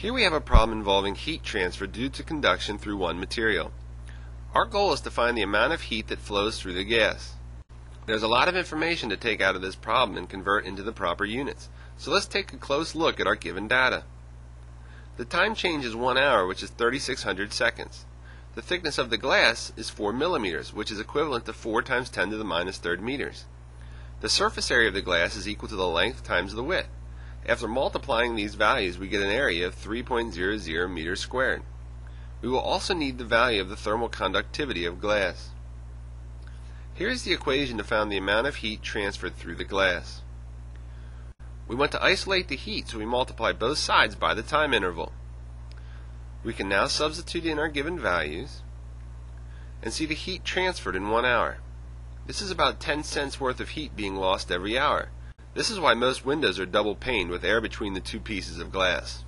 Here we have a problem involving heat transfer due to conduction through one material. Our goal is to find the amount of heat that flows through the gas. There's a lot of information to take out of this problem and convert into the proper units. So let's take a close look at our given data. The time change is 1 hour, which is 3600 seconds. The thickness of the glass is 4 millimeters, which is equivalent to 4 times 10 to the minus third meters. The surface area of the glass is equal to the length times the width. After multiplying these values, we get an area of 3.00 meters squared. We will also need the value of the thermal conductivity of glass. Here is the equation to find the amount of heat transferred through the glass. We want to isolate the heat, so we multiply both sides by the time interval. We can now substitute in our given values and see the heat transferred in one hour. This is about 10 cents worth of heat being lost every hour. This is why most windows are double paned with air between the two pieces of glass.